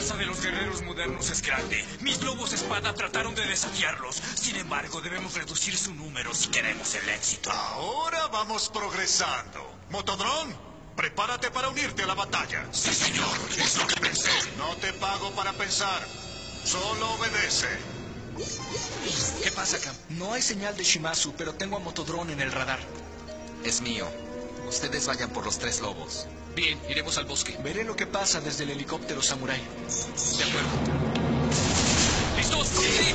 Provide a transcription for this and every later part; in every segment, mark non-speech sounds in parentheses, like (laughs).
fuerza de los guerreros modernos es grande. Mis lobos espada trataron de desafiarlos. Sin embargo, debemos reducir su número si queremos el éxito. Ahora vamos progresando. Motodrón, prepárate para unirte a la batalla. Sí, señor, es lo que pensé. No te pago para pensar. Solo obedece. ¿Qué pasa, Cam? No hay señal de Shimazu, pero tengo a Motodrón en el radar. Es mío. Ustedes vayan por los tres lobos. Bien, iremos al bosque. Veré lo que pasa desde el helicóptero Samurai. De acuerdo. ¿Listos? ¡Sí!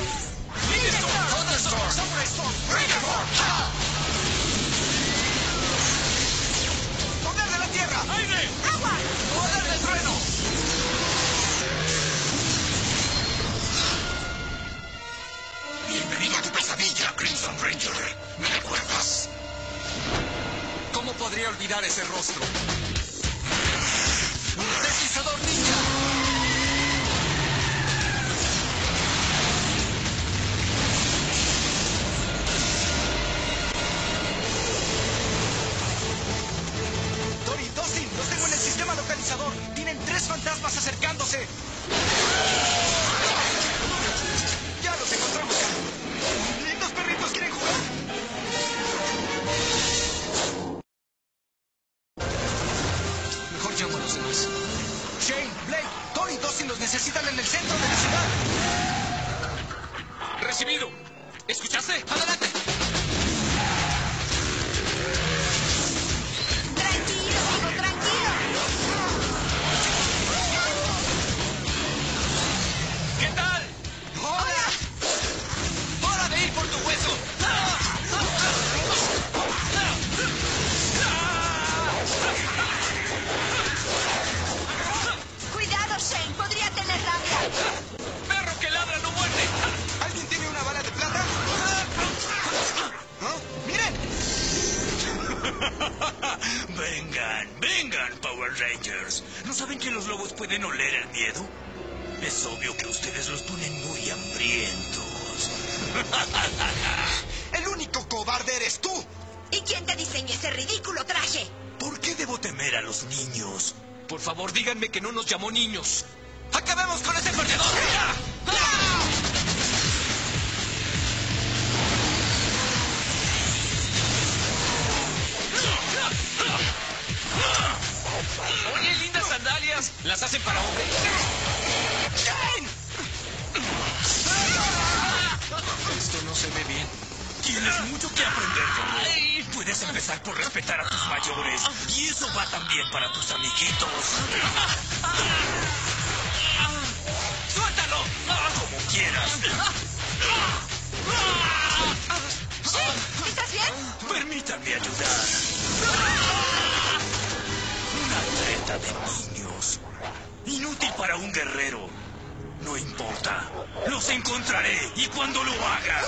¡Listo! ¡Thunderstorm! ¡Samurai Storm! ¡Ravenform! ¡Ja! ¡Poder de la tierra! ¡Aire! ¡Agua! ¡Poder del trueno! Bienvenido a tu pesadilla, Crimson Ranger. ¿Me recuerdas? ¿Cómo podría olvidar ese rostro? Necesitan en el centro de la ciudad. ¡Recibido! ¿Escuchaste? (laughs) Vengan, vengan, Power Rangers. ¿No saben que los lobos pueden oler el miedo? Es obvio que ustedes los ponen muy hambrientos. (laughs) ¡El único cobarde eres tú! ¿Y quién te diseñó ese ridículo traje? ¿Por qué debo temer a los niños? Por favor, díganme que no nos llamó niños. ¡Acabemos con ese perdedor! ¿Las hacen para hombre? Esto no se ve bien. Tienes mucho que aprender, Johnny. Puedes empezar por respetar a tus mayores. Y eso va también para tus amiguitos. ¡Suéltalo! Como quieras. ¿estás bien? Permítanme ayudar. Una treta de niños. Para un guerrero. No importa. Los encontraré y cuando lo haga.